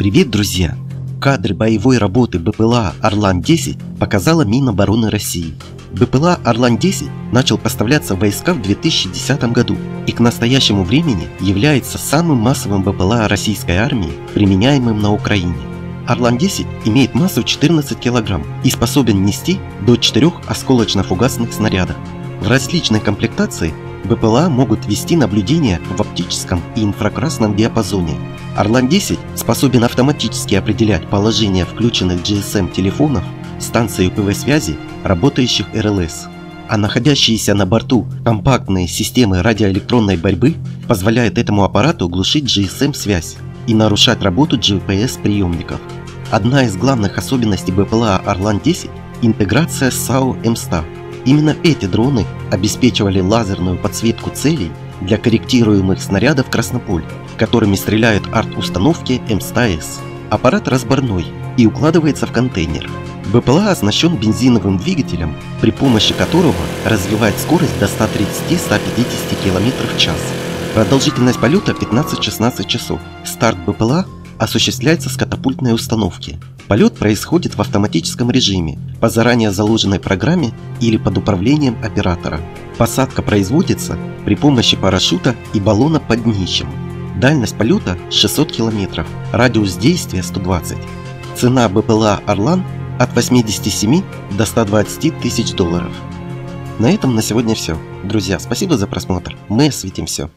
Привет, друзья! Кадры боевой работы БПЛА «Орлан-10» показала Минобороны России. БПЛА «Орлан-10» начал поставляться в войска в 2010 году и к настоящему времени является самым массовым БПЛА российской армии, применяемым на Украине. Орлан-10 имеет массу 14 кг и способен нести до 4 осколочно-фугасных снарядов. В различной комплектации БПЛА могут вести наблюдение в оптическом и инфракрасном диапазоне. Орлан-10 способен автоматически определять положение включенных GSM-телефонов, станций УПВ-связи, работающих РЛС. А находящиеся на борту компактные системы радиоэлектронной борьбы позволяют этому аппарату глушить GSM-связь и нарушать работу GPS-приемников. Одна из главных особенностей БПЛА Орлан-10 – интеграция с САУ МСТА. Именно эти дроны обеспечивали лазерную подсветку целей для корректируемых снарядов «Краснополь», которыми стреляют арт-установки М100С. Аппарат разборной и укладывается в контейнер. БПЛА оснащен бензиновым двигателем, при помощи которого развивает скорость до 130-150 км в час. Продолжительность полета 15-16 часов. Старт БПЛА осуществляется с катапультной установки. Полет происходит в автоматическом режиме, по заранее заложенной программе или под управлением оператора. Посадка производится при помощи парашюта и баллона под днищем. Дальность полета 600 км, радиус действия 120. Цена БПЛА «Орлан» от 87 до 120 тысяч долларов. На этом на сегодня все. Друзья, спасибо за просмотр. Мы осветим все.